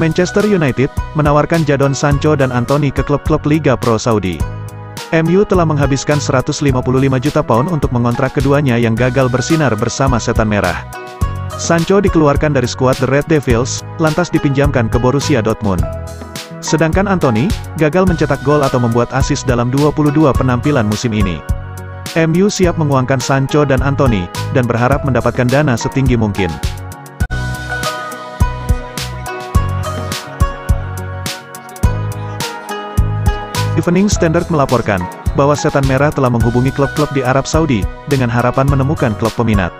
Manchester United menawarkan Jadon Sancho dan Anthony ke klub-klub Liga Pro Saudi. MU telah menghabiskan 155 juta pound untuk mengontrak keduanya yang gagal bersinar bersama Setan Merah. Sancho dikeluarkan dari skuad The Red Devils, lantas dipinjamkan ke Borussia Dortmund. Sedangkan Anthony, gagal mencetak gol atau membuat assist dalam 22 penampilan musim ini. MU siap menguangkan Sancho dan Anthony, dan berharap mendapatkan dana setinggi mungkin. Evening Standard melaporkan, bahwa Setan Merah telah menghubungi klub-klub di Arab Saudi, dengan harapan menemukan klub peminat.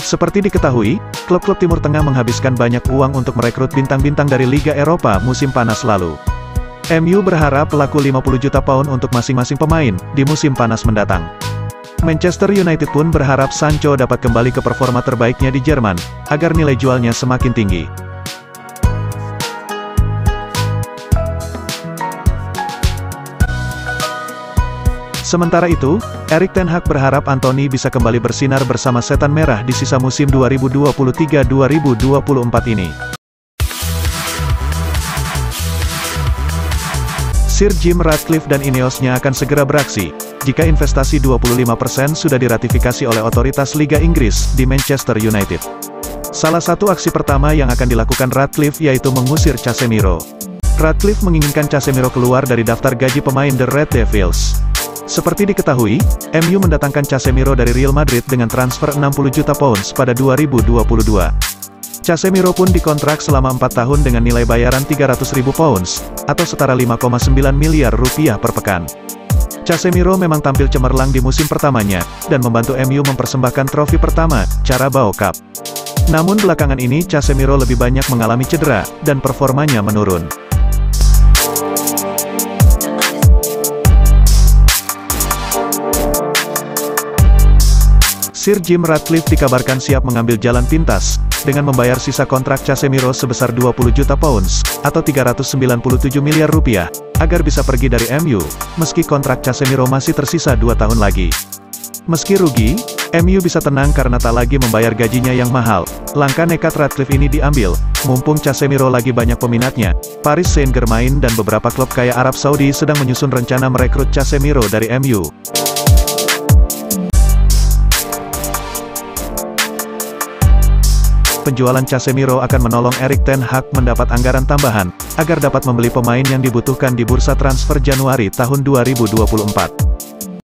Seperti diketahui, klub-klub Timur Tengah menghabiskan banyak uang untuk merekrut bintang-bintang dari Liga Eropa musim panas lalu. MU berharap pelaku 50 juta pound untuk masing-masing pemain, di musim panas mendatang. Manchester United pun berharap Sancho dapat kembali ke performa terbaiknya di Jerman, agar nilai jualnya semakin tinggi. Sementara itu, Erik Ten Hag berharap Anthony bisa kembali bersinar bersama Setan Merah di sisa musim 2023-2024 ini. Sir Jim Ratcliffe dan Ineosnya akan segera beraksi, jika investasi 25% sudah diratifikasi oleh otoritas Liga Inggris di Manchester United. Salah satu aksi pertama yang akan dilakukan Ratcliffe yaitu mengusir Casemiro. Ratcliffe menginginkan Casemiro keluar dari daftar gaji pemain The Red Devils. Seperti diketahui, MU mendatangkan Casemiro dari Real Madrid dengan transfer 60 juta pounds pada 2022. Casemiro pun dikontrak selama 4 tahun dengan nilai bayaran 300 ribu pounds, atau setara 5,9 miliar rupiah per pekan. Casemiro memang tampil cemerlang di musim pertamanya, dan membantu MU mempersembahkan trofi pertama, Carabao Cup. Namun belakangan ini Casemiro lebih banyak mengalami cedera, dan performanya menurun. Sir Jim Ratcliffe dikabarkan siap mengambil jalan pintas, dengan membayar sisa kontrak Casemiro sebesar 20 juta pounds, atau 397 miliar rupiah, agar bisa pergi dari MU, meski kontrak Casemiro masih tersisa dua tahun lagi. Meski rugi, MU bisa tenang karena tak lagi membayar gajinya yang mahal. Langkah nekat Ratcliffe ini diambil, mumpung Casemiro lagi banyak peminatnya. Paris Saint-Germain dan beberapa klub kaya Arab Saudi sedang menyusun rencana merekrut Casemiro dari MU. Penjualan Casemiro akan menolong Erik Ten Hag mendapat anggaran tambahan, agar dapat membeli pemain yang dibutuhkan di bursa transfer Januari tahun 2024.